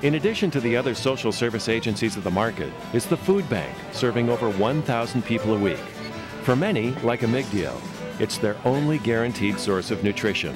In addition to the other social service agencies of the market, it's the food bank, serving over 1,000 people a week. For many, like Amigdio, it's their only guaranteed source of nutrition.